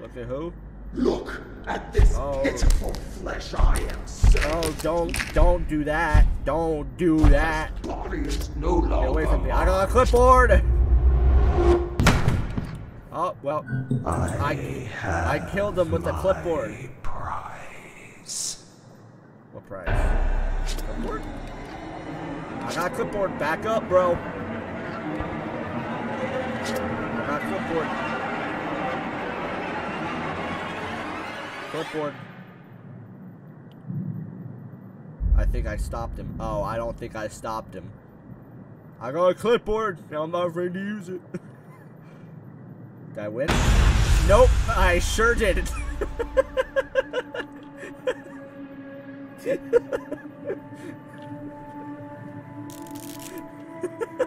Look at who? Look at this Oh. pitiful flesh I am serving. Oh, don't, don't do that. Don't do that. Body is no longer Get away from me. I got a clipboard. Oh, well, I, I, have I killed him with the clipboard. prize. What price? Clipboard? I got a clipboard. Back up, bro. I got a clipboard. Clipboard. I think I stopped him. Oh, I don't think I stopped him. I got a clipboard. Now I'm not afraid to use it. Did I win? Nope, I sure did.